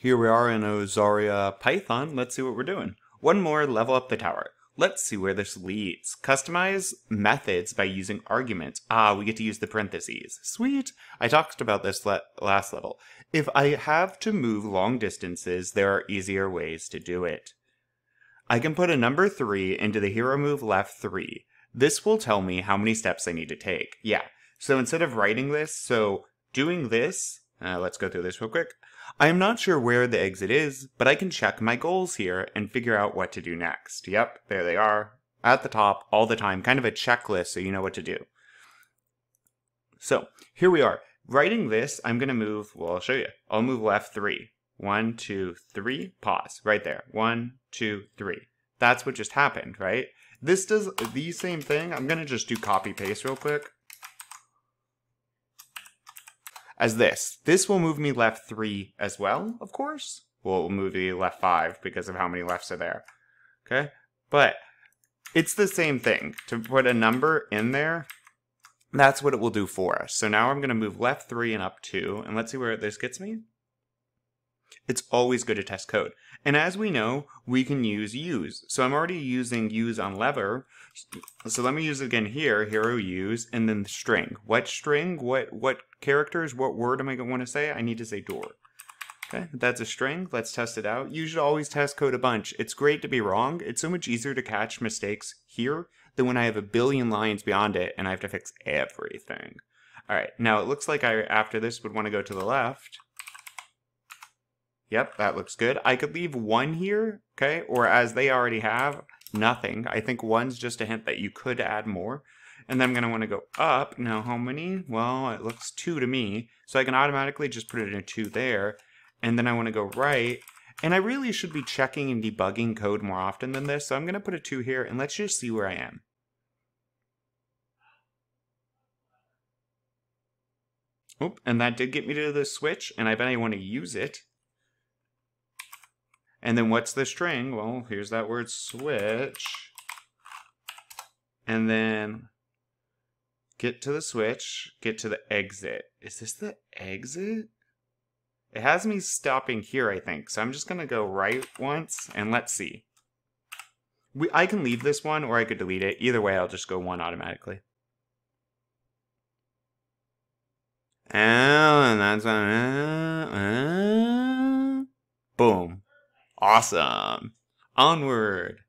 Here we are in Ozaria Python. Let's see what we're doing. One more, level up the tower. Let's see where this leads. Customize methods by using arguments. Ah, we get to use the parentheses. Sweet. I talked about this le last level. If I have to move long distances, there are easier ways to do it. I can put a number 3 into the hero move left 3. This will tell me how many steps I need to take. Yeah. So instead of writing this, so doing this, uh, let's go through this real quick. I am not sure where the exit is, but I can check my goals here and figure out what to do next. Yep, there they are. At the top, all the time, kind of a checklist so you know what to do. So, here we are. Writing this, I'm going to move, well, I'll show you. I'll move left three. One, two, three, pause. Right there. One, two, three. That's what just happened, right? This does the same thing. I'm going to just do copy paste real quick as this. This will move me left three as well, of course. Well, it will move me left five because of how many lefts are there. Okay? But it's the same thing. To put a number in there, that's what it will do for us. So now I'm going to move left three and up two, and let's see where this gets me. It's always good to test code. And as we know, we can use use. So I'm already using use on lever. So let me use it again here, hero use, and then the string. What string, what what characters, what word am I want to say? I need to say door. Okay, that's a string. Let's test it out. You should always test code a bunch. It's great to be wrong. It's so much easier to catch mistakes here than when I have a billion lines beyond it and I have to fix everything. All right, now it looks like I, after this, would want to go to the left. Yep, that looks good. I could leave one here, okay? Or as they already have, nothing. I think one's just a hint that you could add more. And then I'm going to want to go up. Now, how many? Well, it looks two to me. So I can automatically just put it in a two there. And then I want to go right. And I really should be checking and debugging code more often than this. So I'm going to put a two here and let's just see where I am. Oop, and that did get me to the switch, and I bet I want to use it. And then what's the string? Well, here's that word switch. And then get to the switch, get to the exit. Is this the exit? It has me stopping here, I think. So I'm just going to go right once and let's see. We, I can leave this one or I could delete it. Either way, I'll just go one automatically. And that's uh, uh, boom. Awesome. Onward.